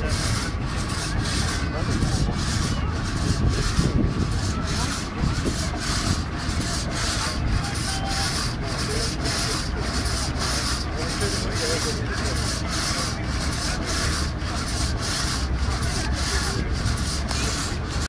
Yes.